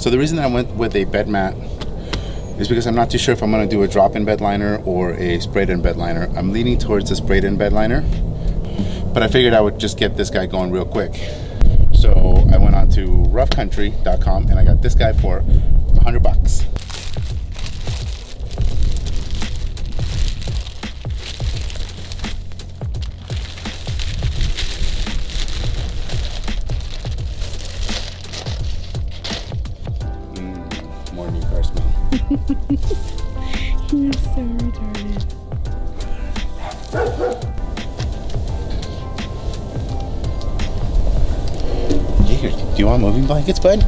So the reason I went with a bed mat is because I'm not too sure if I'm gonna do a drop-in bed liner or a sprayed-in bed liner. I'm leaning towards the sprayed-in bed liner, but I figured I would just get this guy going real quick. So I went on to roughcountry.com and I got this guy for 100 bucks. You're so retarded. Jaeger, do you want moving blankets, bud?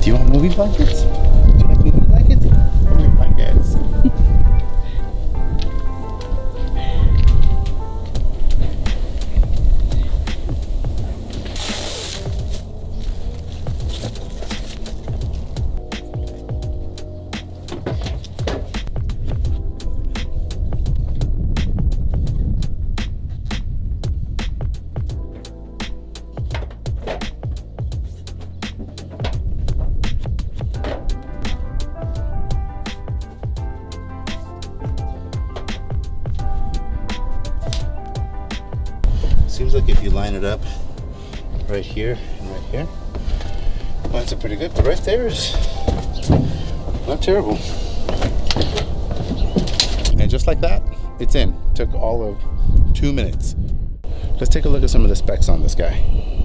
Do you want moving blankets? Do you like moving blankets? Moving blankets. Seems like if you line it up right here and right here, lines up pretty good. But right there is not terrible. And just like that, it's in. Took all of two minutes. Let's take a look at some of the specs on this guy.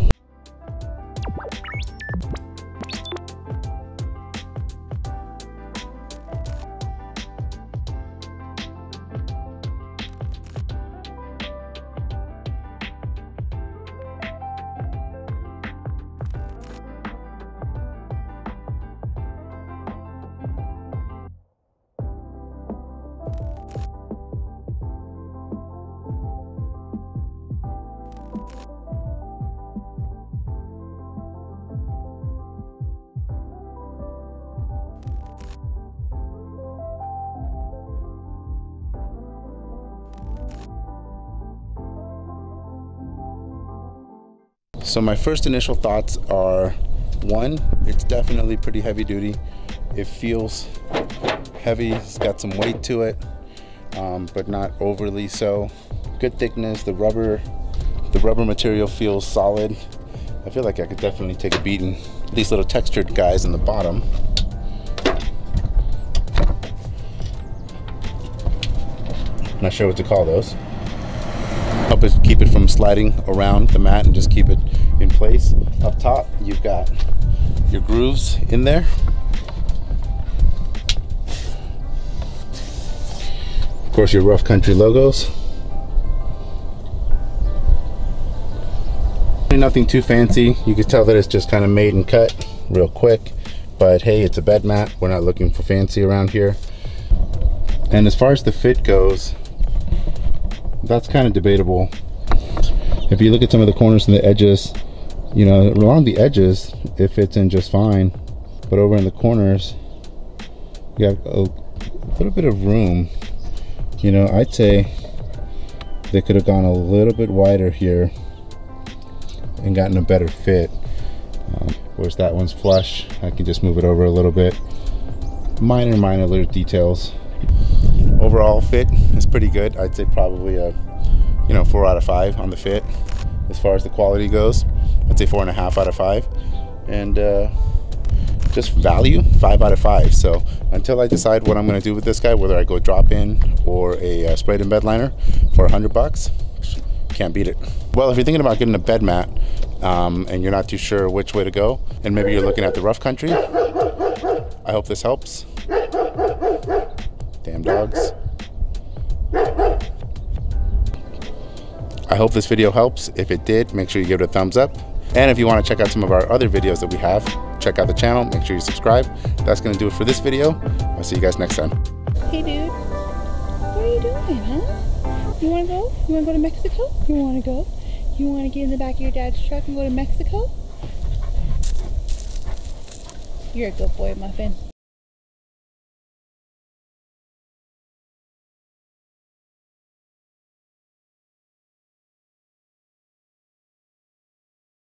So my first initial thoughts are one, it's definitely pretty heavy duty. It feels heavy, it's got some weight to it, um, but not overly so. Good thickness, the rubber, the rubber material feels solid. I feel like I could definitely take a beating. These little textured guys in the bottom. Not sure what to call those help it keep it from sliding around the mat and just keep it in place. Up top, you've got your grooves in there. Of course, your rough country logos. Nothing too fancy. You can tell that it's just kind of made and cut real quick. But hey, it's a bed mat. We're not looking for fancy around here. And as far as the fit goes, that's kind of debatable. If you look at some of the corners and the edges, you know, along the edges, it fits in just fine. But over in the corners, you have a little bit of room. You know, I'd say they could have gone a little bit wider here and gotten a better fit. Um, whereas that one's flush, I can just move it over a little bit. Minor, minor little details overall fit is pretty good. I'd say probably a you know four out of five on the fit. As far as the quality goes, I'd say four and a half out of five, and uh, just value five out of five. So until I decide what I'm going to do with this guy, whether I go drop in or a uh, sprayed in bed liner for a hundred bucks, can't beat it. Well, if you're thinking about getting a bed mat um, and you're not too sure which way to go, and maybe you're looking at the rough country, I hope this helps. Damn dogs. I hope this video helps. If it did, make sure you give it a thumbs up. And if you want to check out some of our other videos that we have, check out the channel. Make sure you subscribe. That's going to do it for this video. I'll see you guys next time. Hey, dude. What are you doing, huh? You want to go? You want to go to Mexico? You want to go? You want to get in the back of your dad's truck and go to Mexico? You're a good boy, Muffin.